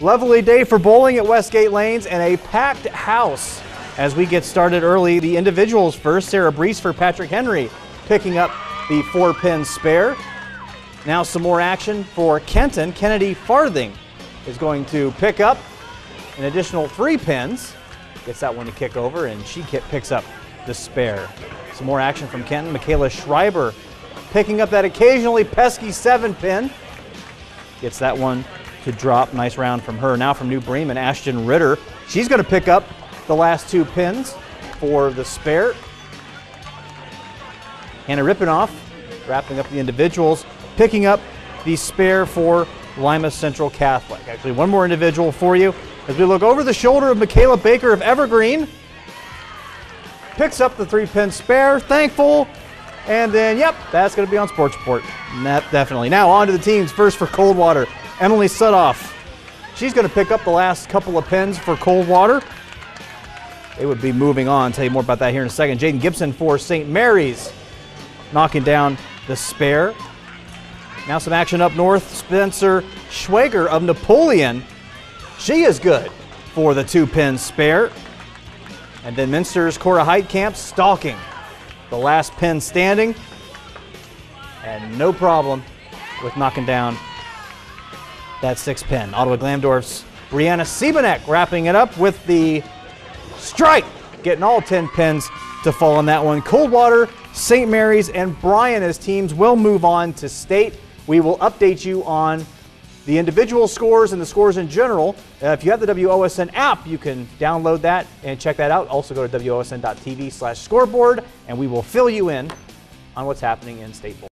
Lovely day for bowling at Westgate Lanes and a packed house. As we get started early, the individuals first. Sarah Brees for Patrick Henry picking up the four pin spare. Now some more action for Kenton. Kennedy Farthing is going to pick up an additional three pins. Gets that one to kick over, and she picks up the spare. Some more action from Kenton. Michaela Schreiber picking up that occasionally pesky seven pin. Gets that one to drop. Nice round from her. Now from New Bremen, Ashton Ritter. She's going to pick up the last two pins for the spare. Hannah Rippinoff wrapping up the individuals, picking up the spare for Lima Central Catholic. Actually, one more individual for you as we look over the shoulder of Michaela Baker of Evergreen. Picks up the three pin spare, thankful. And then, yep, that's going to be on Sports Report. That definitely. Now, on to the teams. First for Coldwater. Emily Sudoff. She's going to pick up the last couple of pins for Coldwater. They would be moving on. I'll tell you more about that here in a second. Jaden Gibson for St. Mary's, knocking down the spare. Now some action up north. Spencer Schwager of Napoleon. She is good for the two pin spare. And then Minster's Cora Heitkamp stalking the last pin standing. And no problem with knocking down that six pin. Ottawa Glandorf's Brianna Siebenek wrapping it up with the strike, getting all 10 pins to fall on that one. Coldwater, St. Mary's, and Bryan as teams will move on to state. We will update you on the individual scores and the scores in general. Uh, if you have the WOSN app, you can download that and check that out. Also go to WOSN.tv slash scoreboard, and we will fill you in on what's happening in state